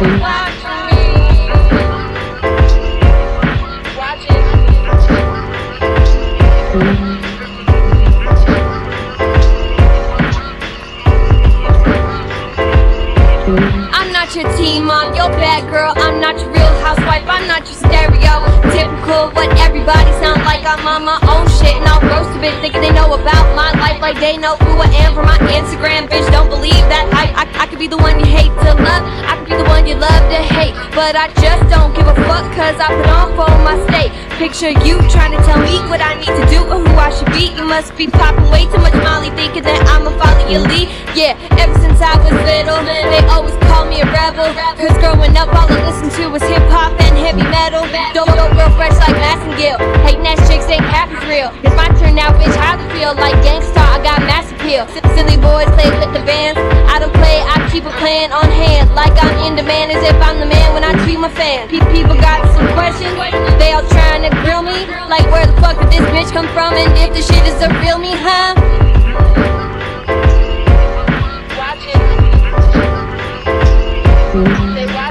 Watch me. I'm not your team mom, your bad girl. I'm not your real housewife. I'm not your stereo. Typical what everybody sound like. I'm on my own shit and I'll roast a bitch thinking they know about my life like they know who I am from my Instagram. Bitch, don't believe that hype. I But I just don't give a fuck, cause I put on for my state. Picture you trying to tell me what I need to do or who I should be. You must be popping way too much Molly, thinking that I'ma follow your lead. Yeah, ever since I was little, they always call me a rebel. Cause growing up, all I listened to was hip hop and heavy metal. Don't go real fresh like Massengill. Hating ass chicks ain't half as real. It's my turn now, bitch. How to feel like gangsta? I got mass Silly boys play with the bands. I don't play, I keep a plan on hand. Like I'm in demand as if I'm the man when I treat my fans. People got some questions, they all trying to grill me. Like where the fuck did this bitch come from and if the shit is a real me, huh? Watch it. Watch